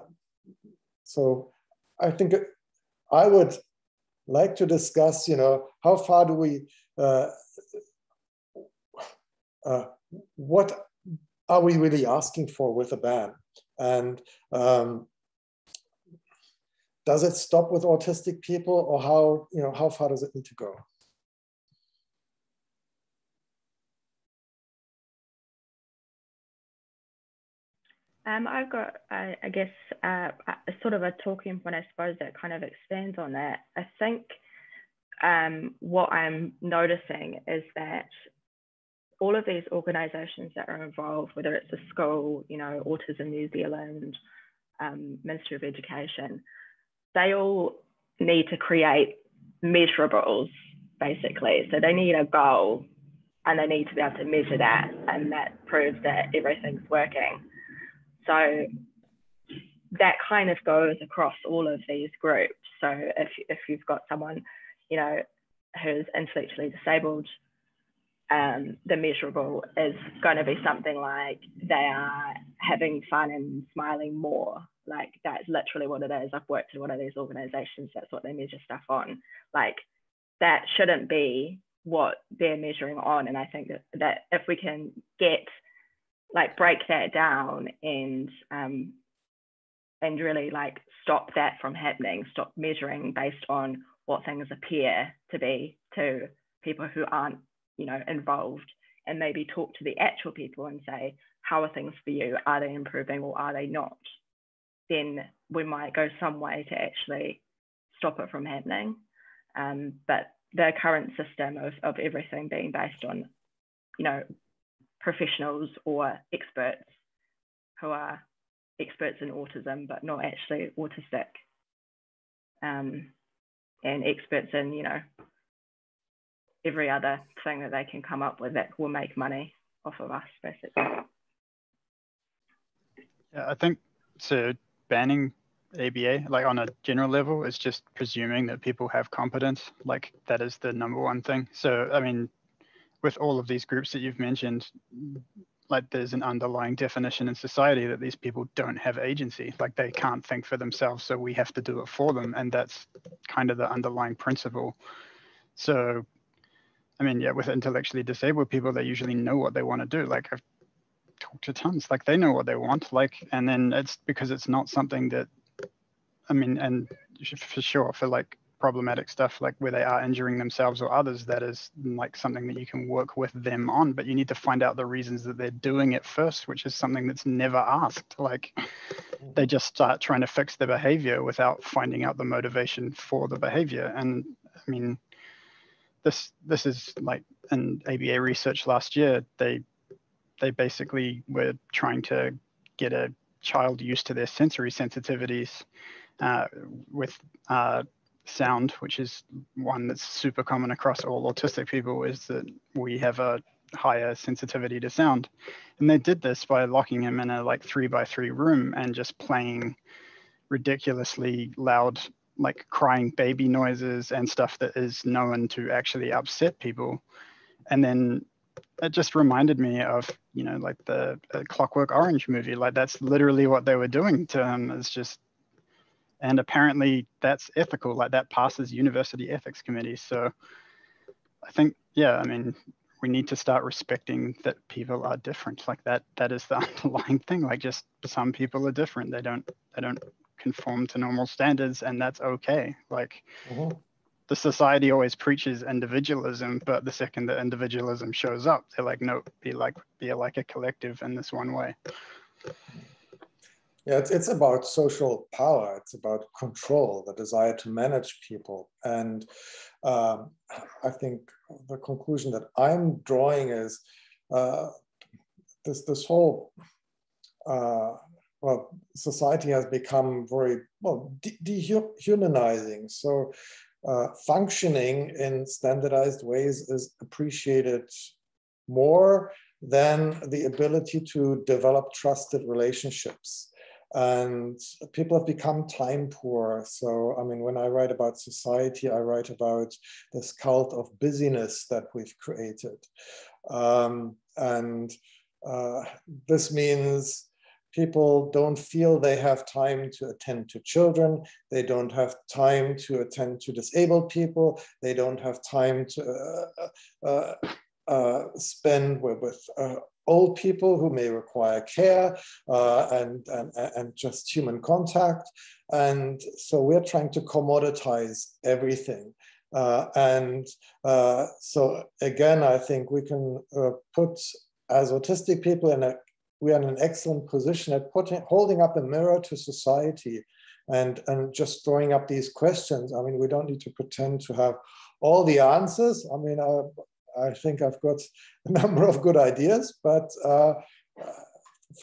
so I think I would like to discuss, you know, how far do we, uh, uh, what are we really asking for with a ban? And um, does it stop with autistic people or how, you know, how far does it need to go? Um, I've got, I, I guess, uh, a, sort of a talking point, I suppose, that kind of expands on that. I think um, what I'm noticing is that all of these organisations that are involved, whether it's a school, you know, Autism New Zealand, um, Ministry of Education, they all need to create measurables, basically. So they need a goal and they need to be able to measure that, and that proves that everything's working. So that kind of goes across all of these groups. So if, if you've got someone, you know, who's intellectually disabled, um, the measurable is going to be something like they are having fun and smiling more. Like that's literally what it is. I've worked in one of these organizations, that's what they measure stuff on. Like that shouldn't be what they're measuring on. And I think that, that if we can get like break that down and um, and really like stop that from happening stop measuring based on what things appear to be to people who aren't you know involved and maybe talk to the actual people and say how are things for you? Are they improving or are they not? Then we might go some way to actually stop it from happening. Um, but the current system of, of everything being based on you know professionals or experts who are experts in autism but not actually autistic um, and experts in you know every other thing that they can come up with that will make money off of us basically yeah i think so banning ABA, like on a general level, is just presuming that people have competence. Like that is the number one thing. So, I mean, with all of these groups that you've mentioned, like there's an underlying definition in society that these people don't have agency, like they can't think for themselves, so we have to do it for them, and that's kind of the underlying principle. So, I mean, yeah, with intellectually disabled people, they usually know what they want to do. Like I've talked to tons, like they know what they want, like, and then it's because it's not something that, I mean, and for sure for like problematic stuff like where they are injuring themselves or others that is like something that you can work with them on. But you need to find out the reasons that they're doing it first which is something that's never asked. Like they just start trying to fix the behavior without finding out the motivation for the behavior. And i mean this this is like in aba research last year they they basically were trying to get a child used to their sensory sensitivities uh, with uh, sound, which is one that's super common across all autistic people, is that we have a higher sensitivity to sound. And they did this by locking him in a like three by three room and just playing ridiculously loud, like crying baby noises and stuff that is known to actually upset people. And then it just reminded me of, you know, like the, the Clockwork Orange movie. Like that's literally what they were doing to him. It's just and apparently that's ethical like that passes university ethics committee. so i think yeah i mean we need to start respecting that people are different like that that is the underlying thing like just some people are different they don't they don't conform to normal standards and that's okay like mm-hmm. the society always preaches individualism but the second that individualism shows up they're like no be like be like a collective in this one way yeah, it's, it's about social power. It's about control, the desire to manage people. And um, I think the conclusion that I'm drawing is uh, this, this whole, uh, well, society has become very, well, de dehumanizing. So uh, functioning in standardized ways is appreciated more than the ability to develop trusted relationships and people have become time poor. So, I mean, when I write about society, I write about this cult of busyness that we've created. Um, and uh, this means people don't feel they have time to attend to children. They don't have time to attend to disabled people. They don't have time to uh, uh, uh, spend with, with uh, old people who may require care uh, and, and, and just human contact. And so we're trying to commoditize everything. Uh, and uh, so again, I think we can uh, put as autistic people in a, we are in an excellent position at putting, holding up a mirror to society and, and just throwing up these questions. I mean, we don't need to pretend to have all the answers. I mean, I, I think I've got a number of good ideas, but uh,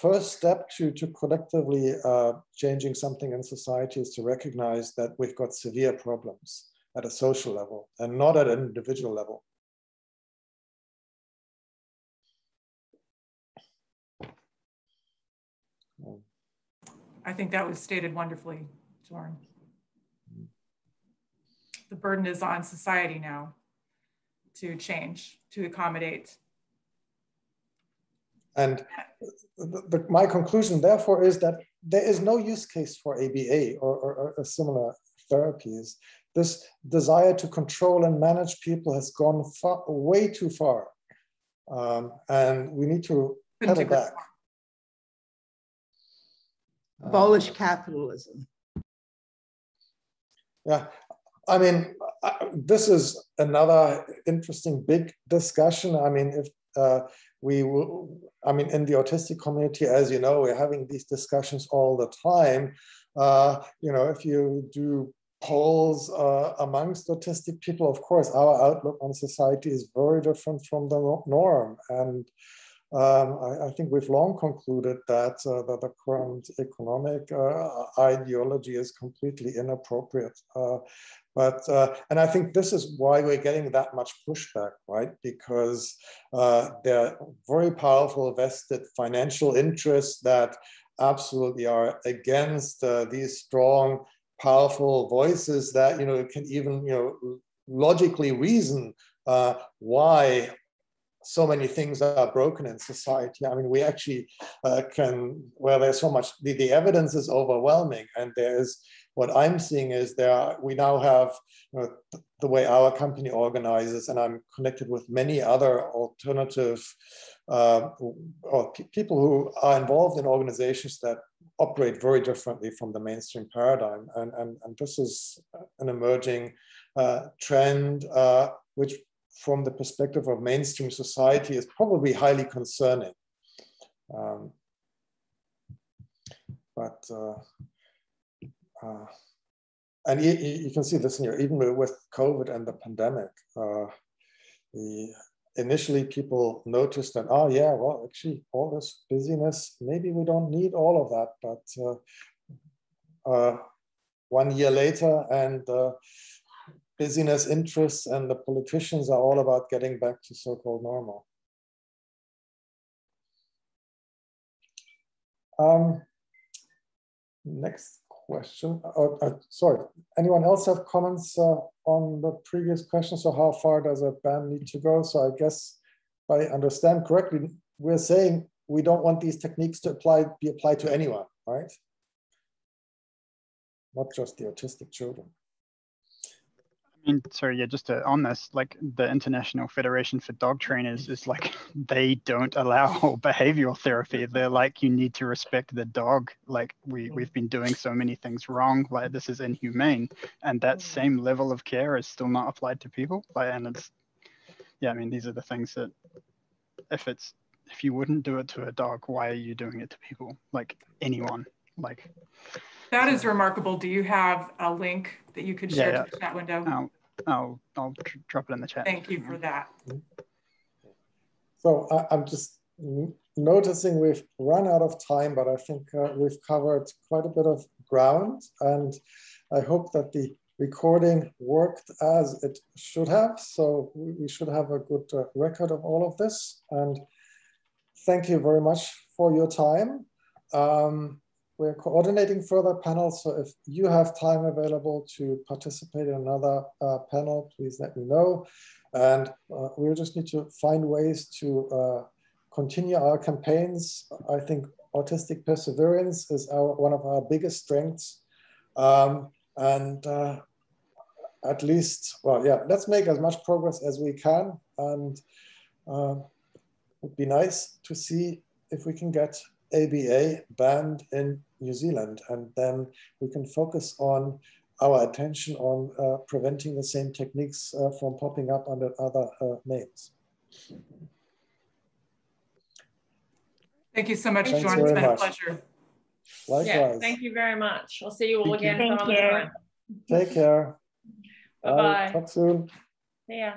first step to, to collectively uh, changing something in society is to recognize that we've got severe problems at a social level and not at an individual level. I think that was stated wonderfully, Jorn. The burden is on society now to change, to accommodate. And the, the, my conclusion, therefore, is that there is no use case for ABA or, or, or similar therapies this desire to control and manage people has gone far, way too far. Um, and we need to pedal back. Abolish capitalism. Yeah, I mean, this is another interesting big discussion. I mean, if uh, we, will, I mean, in the autistic community, as you know, we're having these discussions all the time. Uh, you know, if you do polls uh, amongst autistic people, of course, our outlook on society is very different from the norm. And um, I, I, think we've long concluded that, uh, that the current economic uh, ideology is completely inappropriate. Uh, but, uh, and I think this is why we're getting that much pushback, right? Because uh, there are very powerful vested financial interests that absolutely are against these strong powerful voices that you know can even you know logically reason uh, why so many things are broken in society. I mean, we actually uh, can, well, there's so much, the, the evidence is overwhelming. And there's, what I'm seeing is there, are, we now have you know, the way our company organizes, and I'm connected with many other alternative uh, or people who are involved in organizations that operate very differently from the mainstream paradigm. And, and, and this is an emerging uh, trend, uh, which from the perspective of mainstream society is probably highly concerning. Um, but, uh, uh and you, you, can see this in your, even with COVID and the pandemic, uh, the initially people noticed that, oh yeah, well, actually all this busyness, maybe we don't need all of that, but uh, uh, one year later and busyness interests and the politicians are all about getting back to so-called normal. Um, next question. Uh, uh, sorry, anyone else have comments uh, on the previous question? So how far does a ban need to go? So I guess if I understand correctly, we're saying we don't want these techniques to apply be applied to anyone, right? Not just the autistic children. I mean, sorry, yeah, just to, on this, like the International Federation for Dog Trainers is like, they don't allow behavioral therapy. They're like, you need to respect the dog. Like we, we've been doing so many things wrong. Like this is inhumane. And that same level of care is still not applied to people. Like, and it's, yeah, I mean, these are the things that if it's, if you wouldn't do it to a dog, why are you doing it to people? Like anyone, like. That is remarkable. Do you have a link that you could share yeah, yeah. to the chat window? I'll, I'll, I'll drop it in the chat. Thank you for that. So I, am just noticing we've run out of time, but I think uh, we've covered quite a bit of ground. And I hope that the recording worked as it should have. So we should have a good uh, record of all of this. And thank you very much for your time. Um, we're coordinating further panels, so if you have time available to participate in another uh, panel, please let me know. And uh, we'll just need to find ways to uh, continue our campaigns. I think autistic perseverance is our, one of our biggest strengths. Um, and uh, at least, well, yeah, let's make as much progress as we can. And uh, it would be nice to see if we can get ABA banned in New Zealand. And then we can focus on our attention on uh, preventing the same techniques uh, from popping up under other uh, names. Thank you so much, Thanks Jorn. It's been much. a pleasure. Likewise. Yeah, thank you very much. I'll see you all thank again you. Thank you. Take care. Bye-bye. Talk soon. Yeah.